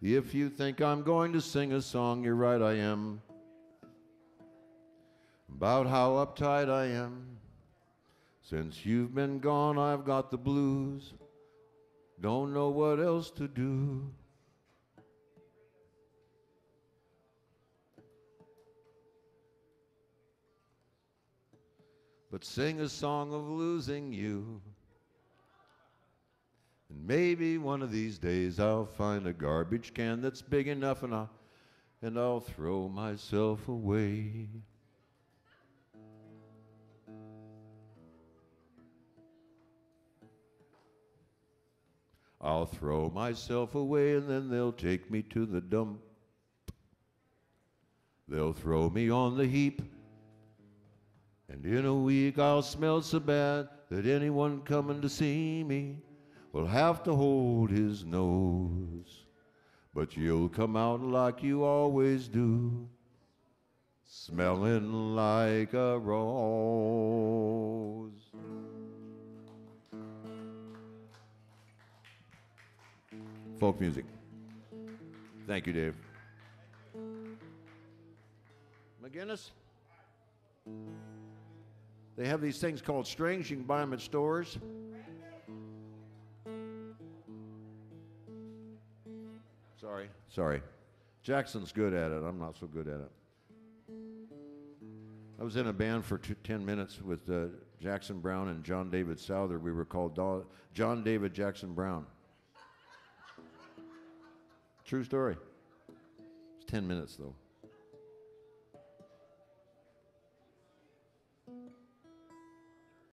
If you think I'm going to sing a song, you're right, I am. About how uptight I am. Since you've been gone, I've got the blues. Don't know what else to do. But sing a song of losing you. And maybe one of these days I'll find a garbage can that's big enough and I'll, and I'll throw myself away. I'll throw myself away and then they'll take me to the dump. They'll throw me on the heap. And in a week I'll smell so bad that anyone coming to see me will have to hold his nose. But you'll come out like you always do, smelling like a rose. Folk music. Thank you, Dave. McGinnis? They have these things called strings. You can buy them at stores. Sorry, sorry. Jackson's good at it. I'm not so good at it. I was in a band for two, 10 minutes with uh, Jackson Browne and John David Souther. We were called Do- John David Jackson Browne. True story. It's 10 minutes, though.